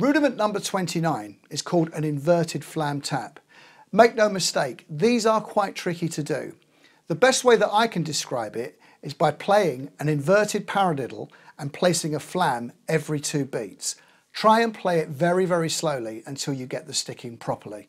Rudiment number 29 is called an inverted flam tap. Make no mistake, these are quite tricky to do. The best way that I can describe it is by playing an inverted paradiddle and placing a flam every two beats. Try and play it very, very slowly until you get the sticking properly.